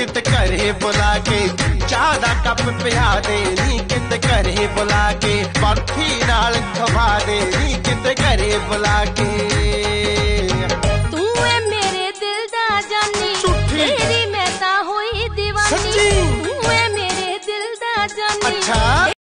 कित करे बुला के ज़्यादा कप पिया दे कित करे बुला के पक्षी नाल खवा दे कित करे बुला के तू है मेरे दिल दा जानी तेरी मैं ता हुई दीवानी। तू है मेरे दिल दा जानी। अच्छा।